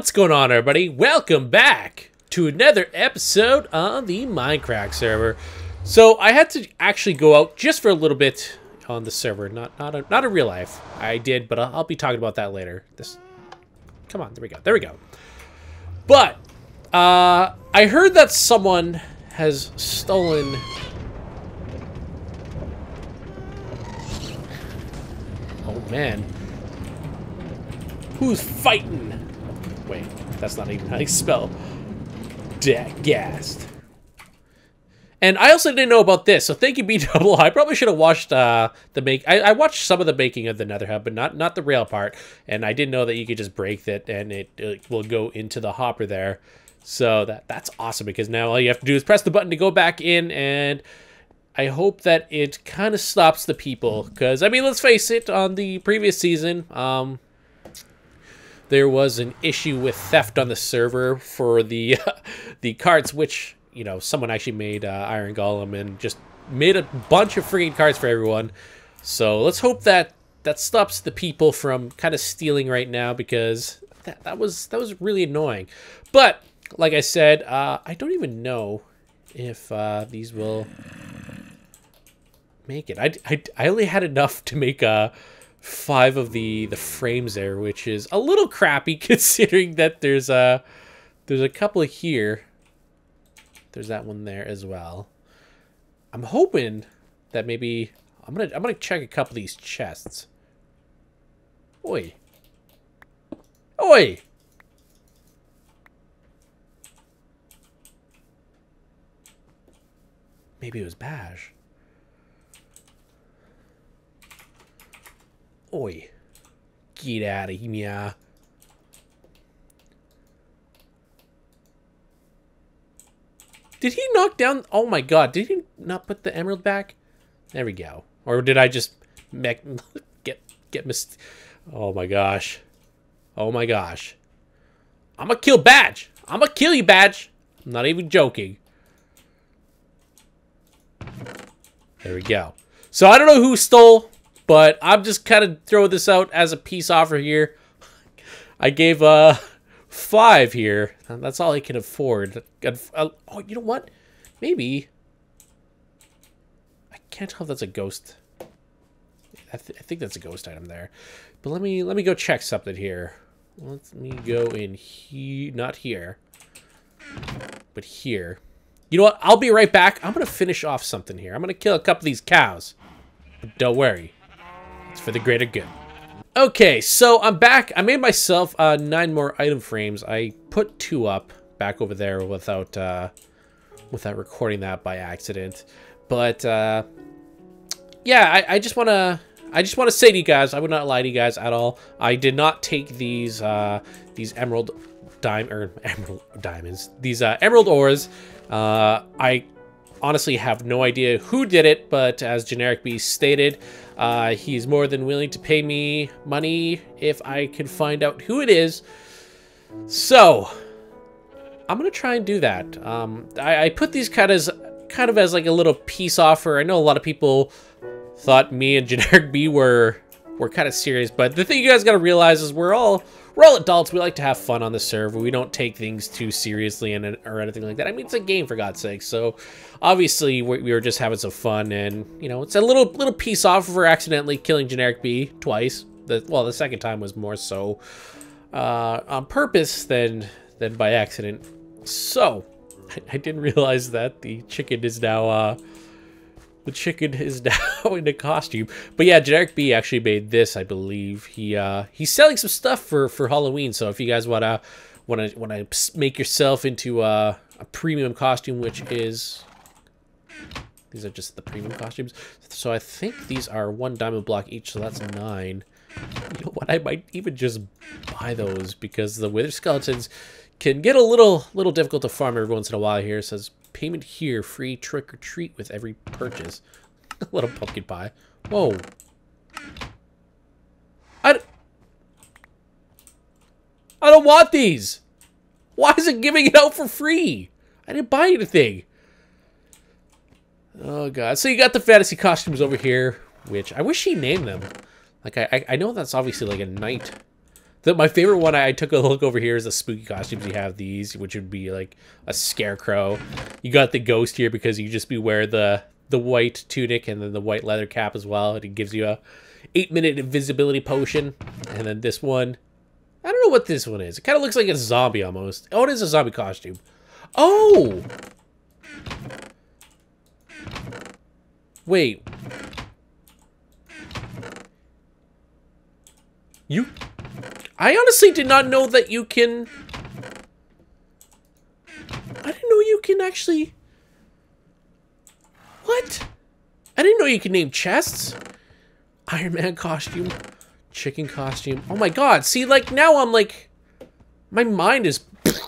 What's going on, everybody? Welcome back to another episode on the Minecraft server. So I had to actually go out just for a little bit on the server, not not a, not in real life. I did, but I'll, I'll be talking about that later. This, come on, there we go, there we go. But uh, I heard that someone has stolen. Oh man, who's fighting? Wait, that's not even how you spell. Dagast. And I also didn't know about this, so thank you, B Double. I probably should have watched uh, the make. I, I, watched some of the making of the Nether Hub, but not not the rail part. And I didn't know that you could just break that and it, it will go into the hopper there. So that that's awesome because now all you have to do is press the button to go back in, and I hope that it kind of stops the people. Because I mean, let's face it, on the previous season, um, there was an issue with theft on the server for the the cards, which you know someone actually made uh, Iron Golem and just made a bunch of freaking cards for everyone. So let's hope that that stops the people from kind of stealing right now because that that was that was really annoying. But like I said, uh, I don't even know if uh, these will make it. I, I, I only had enough to make a five of the the frames there, which is a little crappy considering that there's a there's a couple here. There's that one there as well. I'm hoping that maybe I'm gonna I'm gonna check a couple of these chests. Oi. Oi! Maybe it was Bash. Oi. Get out of here. Did he knock down... Oh my god, did he not put the emerald back? There we go. Or did I just get get missed? Oh my gosh. Oh my gosh. I'm gonna kill Baj. I'm gonna kill you, Baj. I'm not even joking. There we go. So I don't know who stole but I'm just kind of throwing this out as a peace offer here. I gave uh five here. That's all I can afford. Oh, you know what? Maybe. I can't tell if that's a ghost. I, th I think that's a ghost item there. But let me let me go check something here. Let me go in here, not here, but here. You know what? I'll be right back. I'm gonna finish off something here. I'm gonna kill a couple of these cows. But don't worry. It's for the greater good. Okay, so I'm back. I made myself uh, nine more item frames. I put two up back over there without uh, without recording that by accident. But uh, yeah, I, I just want to I just want to say to you guys, I would not lie to you guys at all. I did not take these uh, these emerald dime or emerald diamonds, these uh, emerald ores. Uh, I honestly have no idea who did it, but as Generic Beast stated, uh, he's more than willing to pay me money if I can find out who it is. So, I'm gonna try and do that. Um, I, I put these kind of kind of as like a little peace offer. I know a lot of people thought me and GenerikB were were kind of serious, but the thing you guys gotta realize is we're all we're all adults. We like to have fun on the server. We don't take things too seriously and or anything like that. I mean, it's a game for God's sake. So obviously we, we were just having some fun, and you know, it's a little little piece off for accidentally killing GenerikB twice. The well, the second time was more so uh, on purpose than than by accident. So I, I didn't realize that the chicken is now. Uh, the chicken is now in a costume. But yeah, GenerikB actually made this, I believe. He uh he's selling some stuff for for Halloween. So if you guys wanna wanna wanna make yourself into uh, a premium costume, which is these are just the premium costumes. So I think these are one diamond block each, so that's nine. You know what? I might even just buy those because the wither skeletons can get a little little difficult to farm every once in a while here. Says Payment here, free trick or treat with every purchase. a little pumpkin pie. Whoa. I, I don't want these. Why is it giving it out for free? I didn't buy anything. Oh god. So you got the fantasy costumes over here, which I wish he named them. Like I, I know that's obviously like a knight, The, my favorite one I took a look over here is the spooky costumes. You have these, which would be like a scarecrow. You got the ghost here because you just be wear the the white tunic and then the white leather cap as well. And it gives you a eight minute invisibility potion. And then this one, I don't know what this one is. It kind of looks like a zombie almost. Oh, it is a zombie costume. Oh! Wait. You... I honestly did not know that you can... I didn't know you can actually... What? I didn't know you could name chests. Iron Man costume. Chicken costume. Oh my god. See, like, now I'm like... My mind is...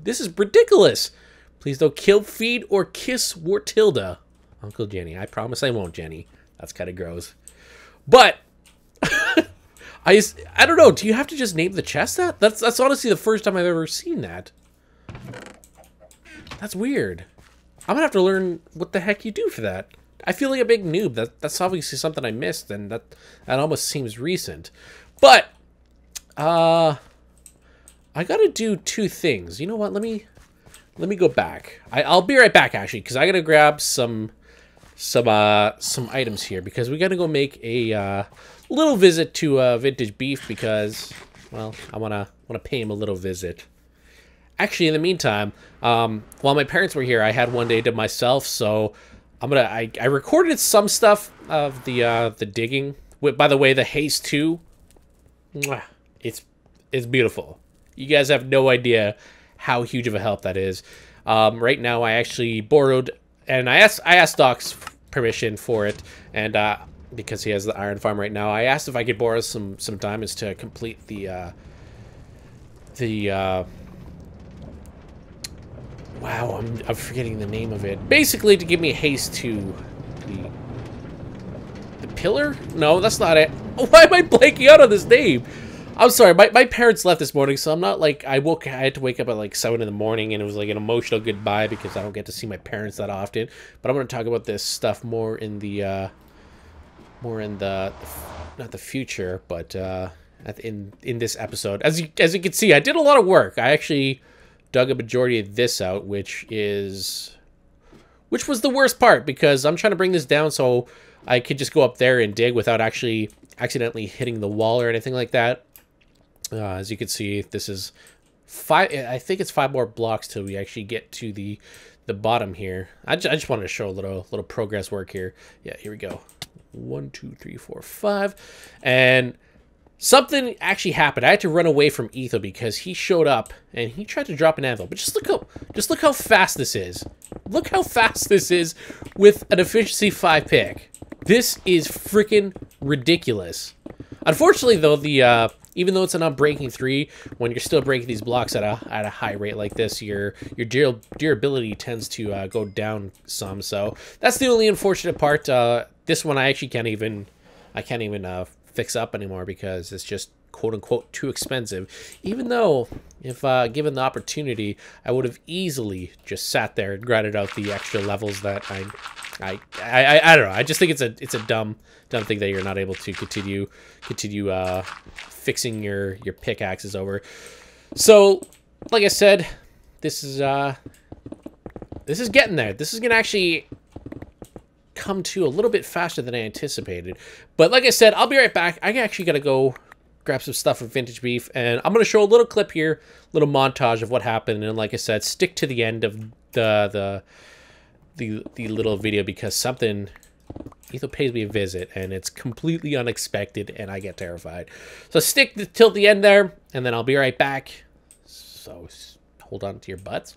This is ridiculous. Please don't kill, feed, or kiss Wartilda. Uncle Jenny. I promise I won't, Jenny. That's kind of gross. But... I, I don't know. Do you have to just name the chest that? That's, that's honestly the first time I've ever seen that. That's weird. I'm gonna have to learn what the heck you do for that. I feel like a big noob. That that's obviously something I missed, and that that almost seems recent. But uh, I gotta do two things. You know what? Let me let me go back. I, I'll be right back actually, because I gotta grab some some uh some items here because we gotta go make a uh, little visit to uh, Vintage Beef because well I wanna wanna pay him a little visit. Actually, in the meantime, um, while my parents were here, I had one day to myself, so I'm gonna. I, I recorded some stuff of the uh, the digging. By the way, the haste two, it's it's beautiful. You guys have no idea how huge of a help that is. Um, right now, I actually borrowed, and I asked I asked Doc's permission for it, and uh, because he has the iron farm right now, I asked if I could borrow some some diamonds to complete the uh, the uh, Wow, I'm, I'm forgetting the name of it. Basically, to give me haste to the... The pillar? No, that's not it. Why am I blanking out on this name? I'm sorry, my, my parents left this morning, so I'm not like, I woke, I had to wake up at like 7 in the morning, and it was like an emotional goodbye because I don't get to see my parents that often. But I'm to talk about this stuff more in the, uh, more in the, not the future, but, uh, in, in this episode. As you, as you can see, I did a lot of work. I actually dug a majority of this out, which is... Which was the worst part, because I'm trying to bring this down so I could just go up there and dig without actually accidentally hitting the wall or anything like that. Uh, as you can see, this is five. I think it's five more blocks till we actually get to the the bottom here. I just, I just wanted to show a little little progress work here. Yeah, here we go. One, two, three, four, five, and Something actually happened. I had to run away from Etho because he showed up and he tried to drop an anvil. But just look how just look how fast this is. Look how fast this is with an efficiency 5 pick. This is freaking ridiculous. Unfortunately though, the uh, even though it's an unbreaking 3, when you're still breaking these blocks at a at a high rate like this, your your dur durability tends to uh, go down some. So that's the only unfortunate part. Uh, this one I actually can't even I can't even uh, fix up anymore because it's just quote unquote too expensive. Even though, if uh, given the opportunity, I would have easily just sat there and grinded out the extra levels that I, I, I, I, don't know. I just think it's a it's a dumb dumb thing that you're not able to continue continue uh, fixing your your pickaxes over. So, like I said, this is uh, this is getting there. This is gonna actually come to a little bit faster than I anticipated. But like I said, I'll be right back. I actually got to go grab some stuff from Vintage Beef, and I'm going to show a little clip here, little montage of what happened, and like I said, stick to the end of the the the, the little video because something Etho pays me a visit, and it's completely unexpected, and I get terrified. So stick the, till the end there, and then I'll be right back. So hold on to your butts.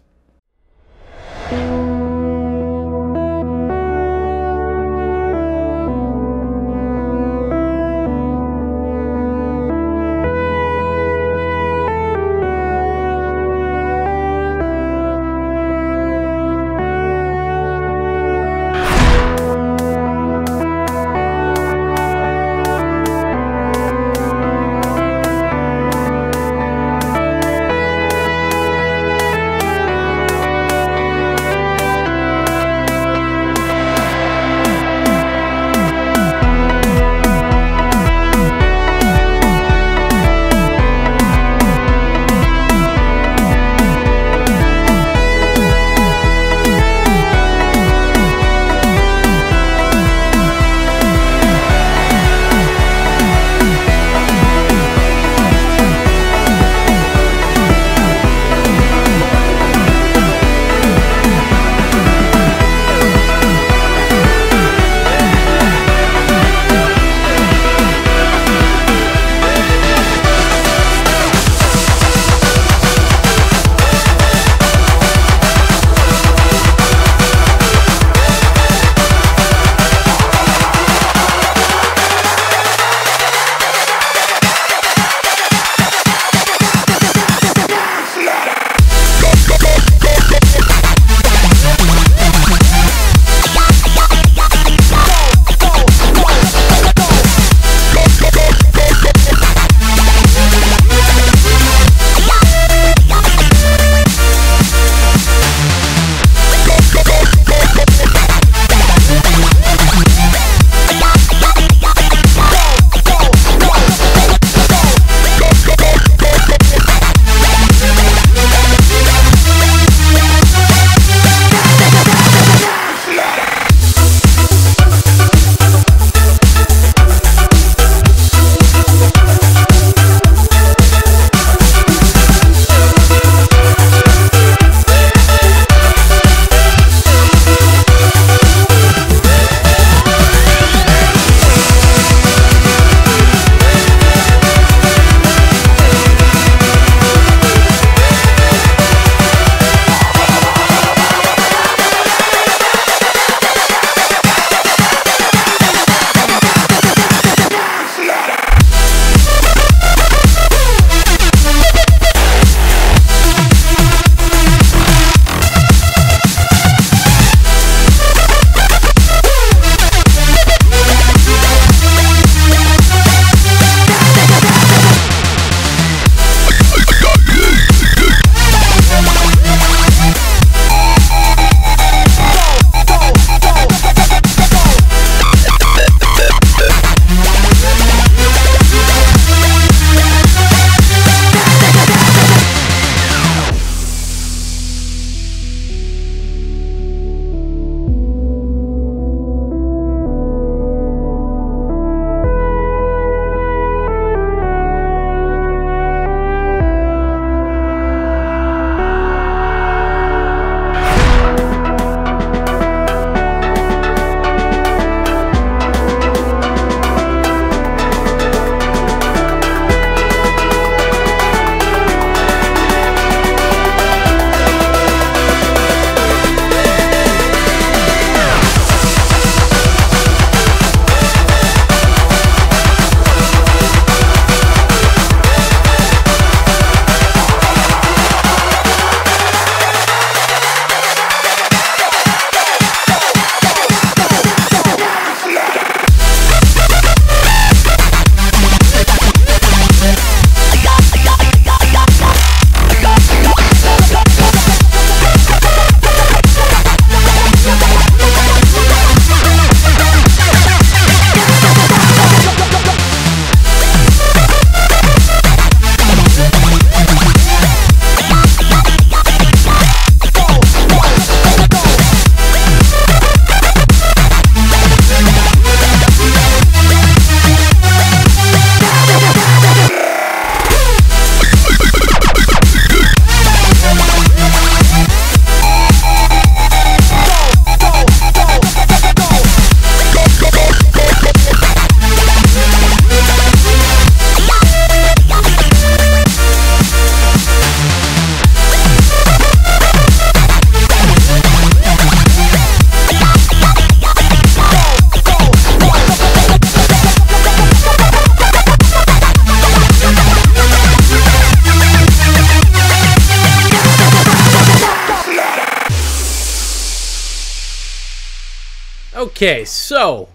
Okay, so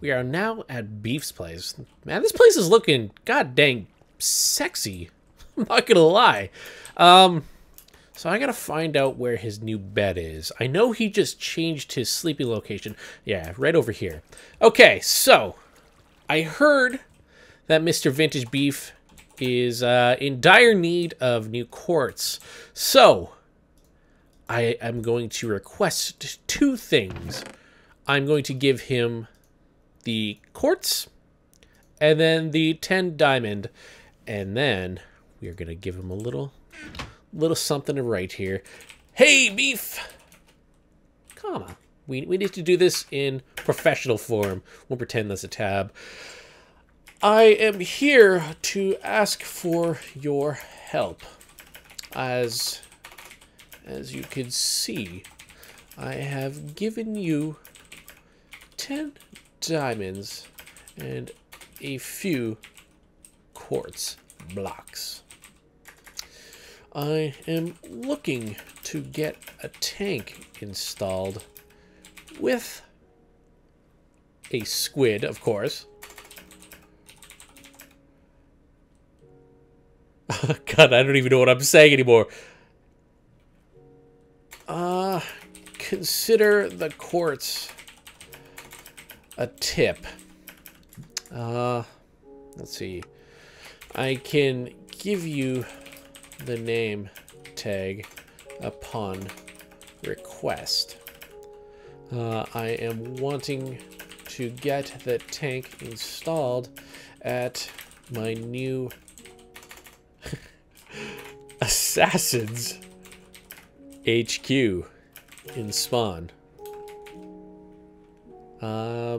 we are now at Beef's place. Man, this place is looking god dang sexy. I'm not gonna lie. Um, so I gotta find out where his new bed is. I know he just changed his sleeping location. Yeah, right over here. Okay, so I heard that Mr. Vintage Beef is uh, in dire need of new quartz. So I am going to request two things. I'm going to give him the quartz and then the 10 diamond and then we are going to give him a little little something to write here. Hey, beef! Comma. We, we need to do this in professional form. We'll pretend that's a tab. I am here to ask for your help. As, as you can see, I have given you 10 diamonds and a few quartz blocks. I am looking to get a tank installed with a squid, of course. God, I don't even know what I'm saying anymore. Uh, consider the quartz a tip. Uh, let's see. I can give you the name tag upon request. Uh, I am wanting to get the tank installed at my new Assassin's HQ in Spawn. Uh,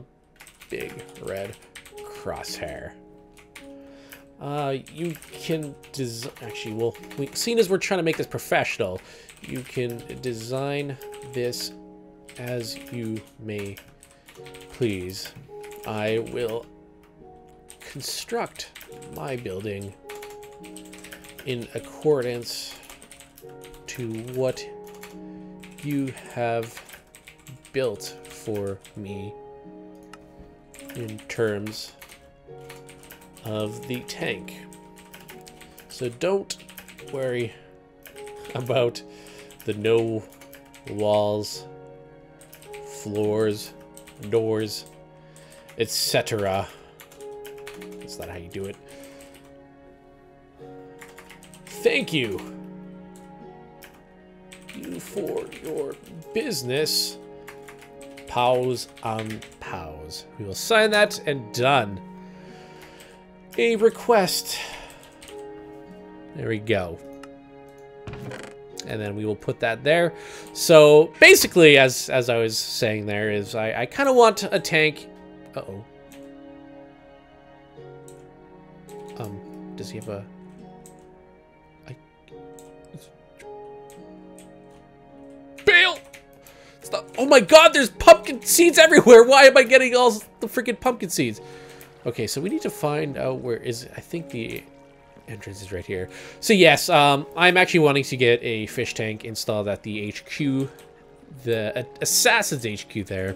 big red crosshair. Uh, you can design. Actually, well, we, seeing as we're trying to make this professional, you can design this as you may please. I will construct my building in accordance to what you have built for me in terms of the tank. So don't worry about the no walls, floors, doors, etc. That's not how you do it. Thank you. You for your business. Pause on pause. We will sign that and done a request. There we go. And then we will put that there. So basically, as as I was saying there, is I, I kind of want a tank. Uh-oh. Um, does he have a... Oh my god, there's pumpkin seeds everywhere! Why am I getting all the freaking pumpkin seeds? Okay, so we need to find out where is... I think the entrance is right here. So yes, um, I'm actually wanting to get a fish tank installed at the HQ, the Assassin's HQ there.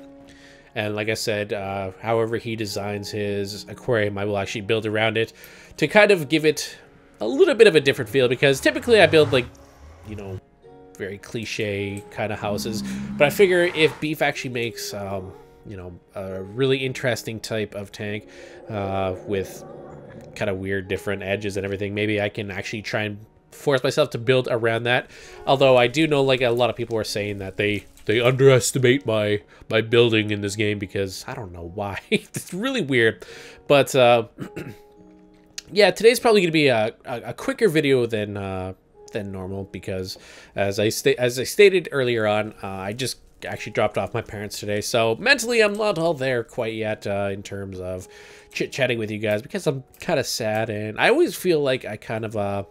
And like I said, uh, however he designs his aquarium, I will actually build around it to kind of give it a little bit of a different feel because typically I build like, you know, very cliche kind of houses. But I figure if Beef actually makes um, you know, a really interesting type of tank uh, with kind of weird different edges and everything. Maybe I can actually try and force myself to build around that. Although I do know like a lot of people are saying that they they underestimate my my building in this game because I don't know why. it's really weird. But uh, yeah, today's probably going to be a, a, a, quicker video than uh, than normal because as I sta as I stated earlier on, uh, I just actually dropped off my parents today. So mentally, I'm not all there quite yet uh, in terms of chit chatting with you guys because I'm kind of sad and I always feel like I kind of uh,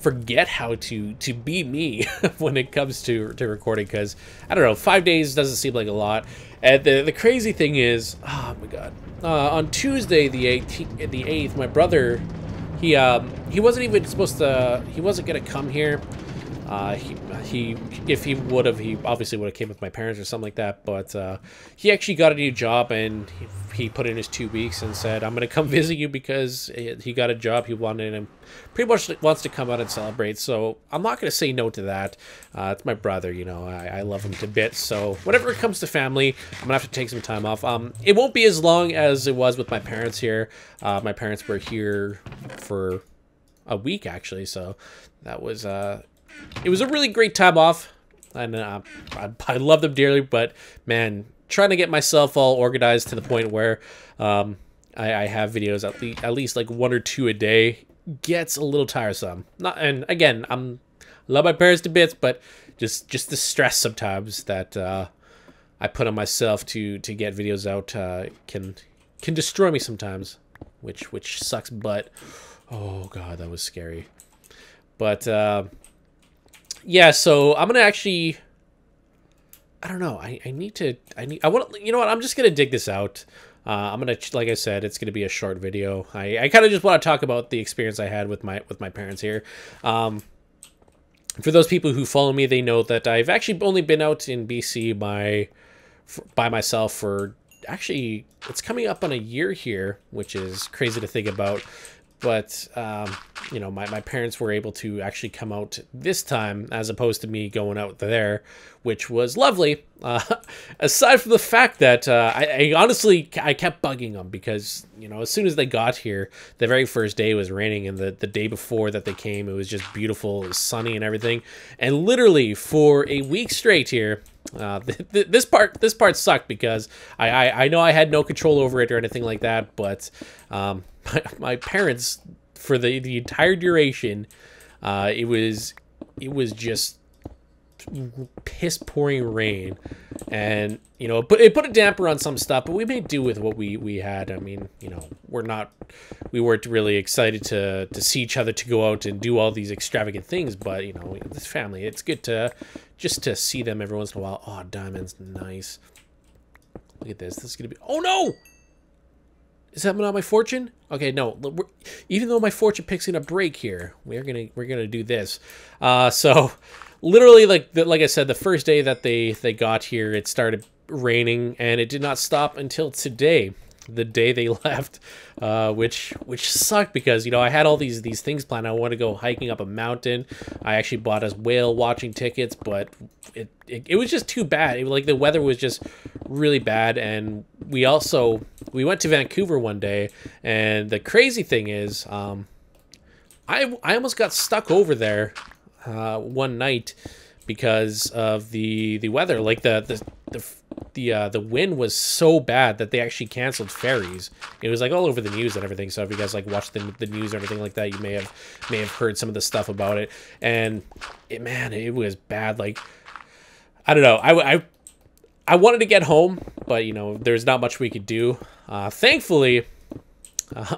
forget how to to be me when it comes to to recording because I don't know five days doesn't seem like a lot and the the crazy thing is oh my god uh, on Tuesday the 18th the 8th my brother he um he wasn't even supposed to he wasn't gonna come here Uh, he, he, if he would have, he obviously would have came with my parents or something like that. But uh, he actually got a new job and he, he put in his two weeks and said, "I'm going to come visit you because he got a job he wanted and pretty much wants to come out and celebrate." So I'm not going to say no to that. Uh, it's my brother, you know. I, I love him to bits. So whenever it comes to family, I'm gonna have to take some time off. Um, it won't be as long as it was with my parents here. Uh, my parents were here for a week actually, so that was uh it was a really great time off, and uh, I, I love them dearly. But man, trying to get myself all organized to the point where um, I, I have videos at least at least like one or two a day gets a little tiresome. Not and again, I'm love my parents to bits, but just just the stress sometimes that uh, I put on myself to to get videos out uh, can can destroy me sometimes, which which sucks. But oh god, that was scary. But uh, yeah, so I'm gonna actually. I don't know. I, I need to. I need. I want. You know what? I'm just gonna dig this out. Uh, I'm gonna, like I said, it's gonna be a short video. I, I kind of just want to talk about the experience I had with my with my parents here. Um, for those people who follow me, they know that I've actually only been out in BC by by myself for actually it's coming up on a year here, which is crazy to think about but um, you know my, my parents were able to actually come out this time as opposed to me going out there which was lovely. Uh, aside from the fact that uh, I, I, honestly i kept bugging them because you know as soon as they got here the very first day was raining and the, the day before that they came it was just beautiful it was sunny and everything. And literally for a week straight here uh, th th this part this part sucked because I, I, I know I had no control over it or anything like that, but um, my, parents for the the entire duration, uh, it was it was just piss pouring rain, and you know, but it put a damper on some stuff. But we made do with what we we had. I mean, you know, we're not we weren't really excited to to see each other to go out and do all these extravagant things. But you know, this family, it's good to just to see them every once in a while. Oh, diamonds, nice. Look at this. This is gonna be. Oh no! Is that not my fortune? Okay, no. even though my fortune picks in a break here, we're gonna we're gonna do this. Uh, so, literally, like the, like I said, the first day that they they got here, it started raining, and it did not stop until today the day they left, uh, which which sucked because you know I had all these these things planned. I want to go hiking up a mountain. I actually bought us whale watching tickets, but it, it, it was just too bad. It, like the weather was just really bad, and we also we went to Vancouver one day, and the crazy thing is, um, I I almost got stuck over there uh, one night because of the the weather. Like the the the the uh, the wind was so bad that they actually canceled ferries. It was like all over the news and everything. So if you guys like watch the, the news or anything like that, you may have may have heard some of the stuff about it. And it, man, it was bad. Like I don't know. I, I I wanted to get home, but you know, there's not much we could do. Uh, thankfully, uh,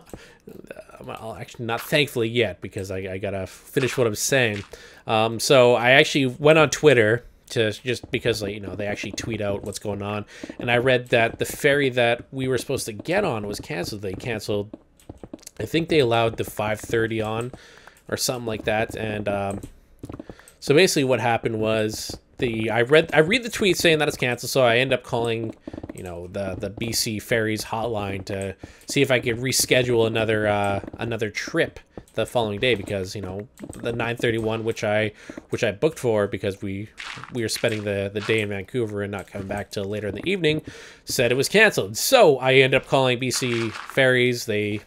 well, actually not thankfully yet because I, I gotta finish what I'm saying. Um, so I actually went on Twitter to just because like you know they actually tweet out what's going on and i read that the ferry that we were supposed to get on was canceled they canceled i think they allowed the 5.30 on or something like that and um, so basically what happened was the i read i read the tweet saying that it's canceled so i end up calling you know the the bc ferries hotline to see if i could reschedule another uh, another trip the following day because you know the 931 which I which I booked for because we we were spending the the day in Vancouver and not coming back till later in the evening said it was canceled. So I end up calling BC Ferries. They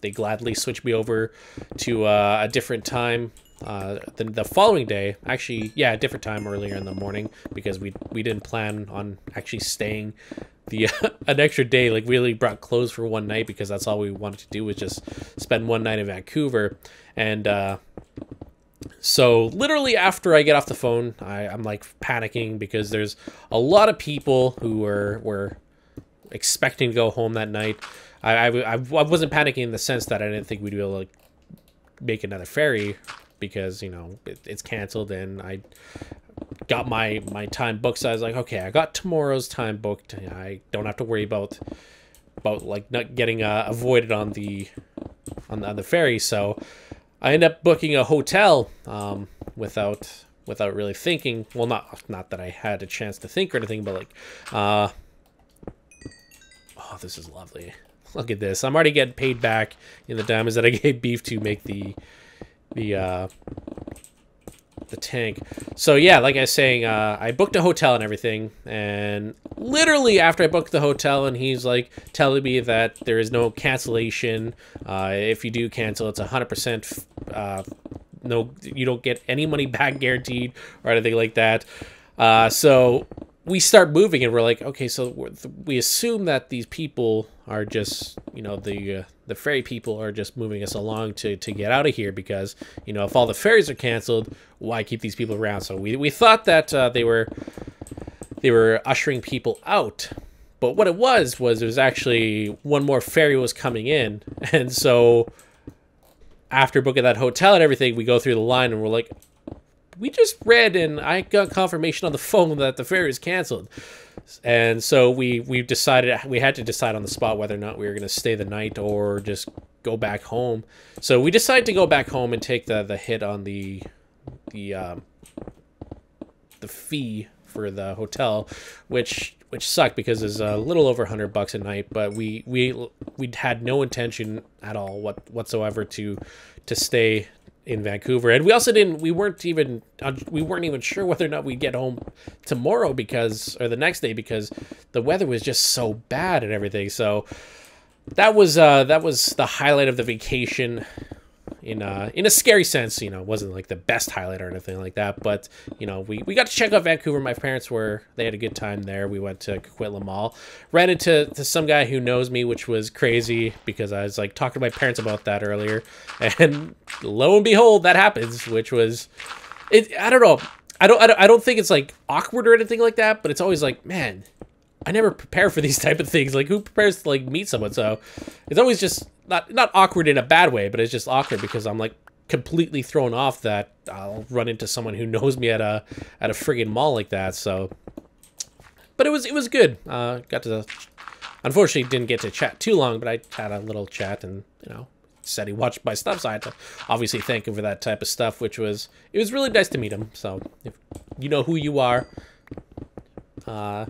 they gladly switched me over to uh, a different time uh, the, the following day. Actually, yeah, a different time earlier in the morning because we we didn't plan on actually staying the an extra day. Like we only brought clothes for one night because that's all we wanted to do was just spend one night in Vancouver. And uh, so literally after I get off the phone, I, I'm like panicking because there's a lot of people who were were expecting to go home that night. I, I, I wasn't panicking in the sense that I didn't think we'd be able to make another ferry because you know it, it's canceled and I got my my time booked. So I was like, okay, I got tomorrow's time booked. I don't have to worry about about like not getting uh, avoided on the on the, on the ferry. So I end up booking a hotel um, without without really thinking. Well, not not that I had a chance to think or anything, but like, uh, oh, this is lovely. Look at this. I'm already getting paid back in the diamonds that I gave Beef to make the the uh, the tank. So yeah, like I was saying, uh, I booked a hotel and everything, and literally after I booked the hotel, and he's like telling me that there is no cancellation. Uh, if you do cancel, it's a hundred percent. Uh, no, you don't get any money back guaranteed or anything like that. Uh, so we start moving and we're like, okay, so we assume that these people are just, you know, the uh, the ferry people are just moving us along to to get out of here because, you know, if all the ferries are canceled, why keep these people around? So we we thought that uh, they were they were ushering people out. But what it was was it was actually one more ferry was coming in, and so after booking that hotel and everything, we go through the line and we're like, we just read and I got confirmation on the phone that the ferry is canceled. And so we we decided we had to decide on the spot whether or not we were going to stay the night or just go back home. So we decided to go back home and take the the hit on the the um, the fee for the hotel, which which sucked because it's a little over 100 bucks a night, but we we we had no intention at all what whatsoever to to stay in Vancouver, and we also didn't. We weren't even we weren't even sure whether or not we'd get home tomorrow because or the next day because the weather was just so bad and everything. So that was uh, that was the highlight of the vacation in uh, in a scary sense. You know, wasn't like the best highlight or anything like that. But you know, we, we got to check out Vancouver. My parents were they had a good time there. We went to Coquitlam Mall, ran into to some guy who knows me, which was crazy because I was like talking to my parents about that earlier, and lo and behold, that happens, which was it. I don't know. I don't, I don't I don't think it's like awkward or anything like that, but it's always like, man, I never prepare for these type of things. Like who prepares to like meet someone? So it's always just not not awkward in a bad way, but it's just awkward because I'm like completely thrown off that I'll run into someone who knows me at a at a friggin' mall like that. So, but it was it was good. Uh, got to unfortunately didn't get to chat too long, but I had a little chat and you know said he watched my stuff, so I had to obviously thank him for that type of stuff, which was it was really nice to meet him. So if you know who you are. Uh,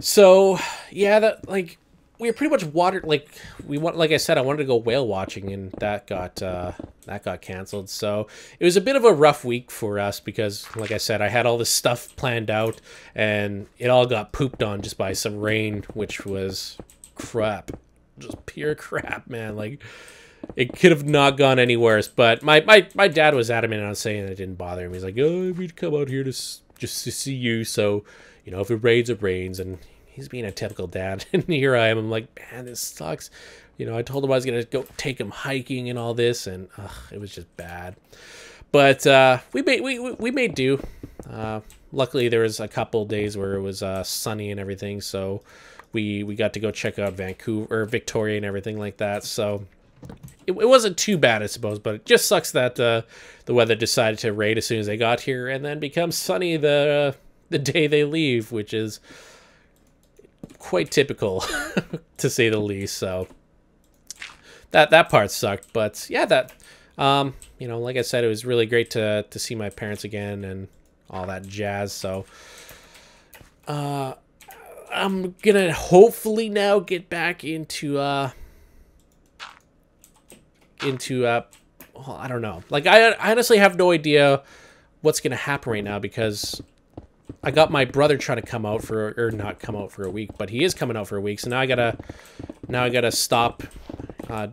so yeah, that like we were pretty much watered. Like we want, like I said, I wanted to go whale watching, and that got uh, that got canceled. So it was a bit of a rough week for us because, like I said, I had all this stuff planned out, and it all got pooped on just by some rain, which was crap, just pure crap, man. Like it could have not gone any worse. But my my my dad was adamant on saying it didn't bother him. He's like, oh, we'd come out here to just to see you, so you know, if it rains, it rains. And he's being a typical dad. and here I am. I'm like, man, this sucks. You know, I told him I was going to go take him hiking and all this, and ugh, it was just bad. But uh, we made we, we made do. Uh, luckily, there was a couple days where it was uh, sunny and everything, so we we got to go check out Vancouver, or Victoria, and everything like that. So it, it wasn't too bad, I suppose, but it just sucks that uh, the weather decided to rain as soon as they got here, and then become sunny the the day they leave, which is quite typical, to say the least. So that that part sucked, but yeah, that um, you know, like I said, it was really great to to see my parents again and all that jazz. So uh, I'm gonna hopefully now get back into uh into uh well, I don't know. Like I, I honestly have no idea what's gonna happen right now because I got my brother trying to come out for or not come out for a week, but he is coming out for a week. So now I gotta now I gotta stop. Uh,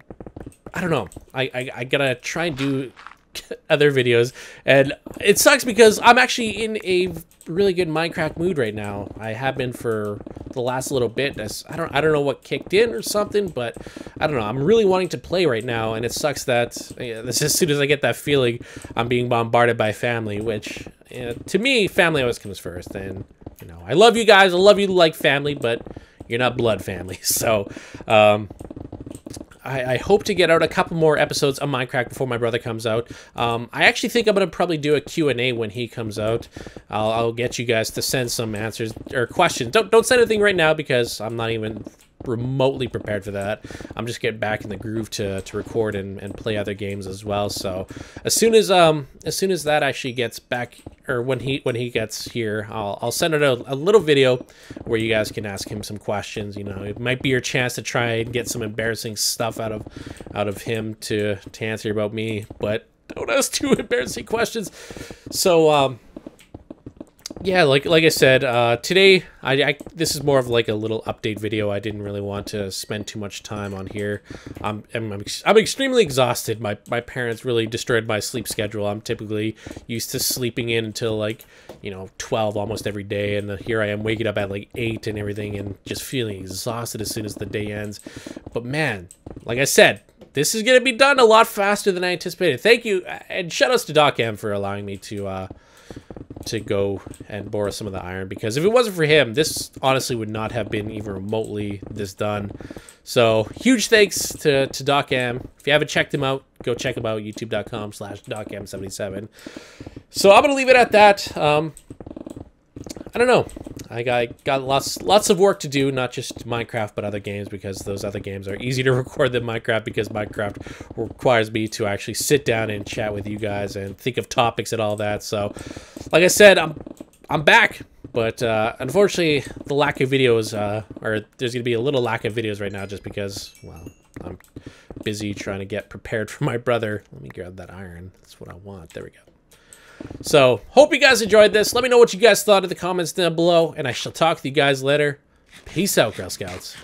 I don't know. I, I I gotta try and do other videos, and it sucks because I'm actually in a really good Minecraft mood right now. I have been for the last little bit. I don't I don't know what kicked in or something, but I don't know. I'm really wanting to play right now, and it sucks that as soon as I get that feeling, I'm being bombarded by family, which to me, family always comes first. And, you know, I love you guys. I love you like family, but you're not blood family. So, um, I, I, hope to get out a couple more episodes of Minecraft before my brother comes out. Um, I actually think I'm going to probably do a Q&A when he comes out. I'll, I'll, get you guys to send some answers or questions. Don't, don't send anything right now because I'm not even remotely prepared for that. I'm just getting back in the groove to, to record and, and play other games as well. So as soon as um as soon as that actually gets back or when he when he gets here, I'll I'll send out a, a little video where you guys can ask him some questions. You know, it might be your chance to try and get some embarrassing stuff out of out of him to to answer about me, but don't ask too embarrassing questions. So um yeah, like like I said, uh, today I, I, this is more of like a little update video. I didn't really want to spend too much time on here. Um, I'm I'm, I'm extremely exhausted. My my parents really destroyed my sleep schedule. I'm typically used to sleeping in until like you know 12 almost every day, and here I am waking up at like eight and everything, and just feeling exhausted as soon as the day ends. But man, like I said, this is gonna be done a lot faster than I anticipated. Thank you, and shout outs to Doc M for allowing me to. Uh, to go and borrow some of the iron because if it wasn't for him, this honestly would not have been even remotely this done. So huge thanks to, to Doc M. If you haven't checked him out, go check him out, youtube.com slash DocM77. So I'm going to leave it at that. Um, I don't know. I got, got lots lots of work to do, not just Minecraft, but other games, because those other games are easy to record than Minecraft, because Minecraft requires me to actually sit down and chat with you guys and think of topics and all that. So, like I said, I'm I'm back, but uh, unfortunately, the lack of videos, uh, or there's going to be a little lack of videos right now, just because, well, I'm busy trying to get prepared for my brother. Let me grab that iron. That's what I want. There we go. So, hope you guys enjoyed this. Let me know what you guys thought in the comments down below, and I shall talk to you guys later. Peace out, Girl Scouts.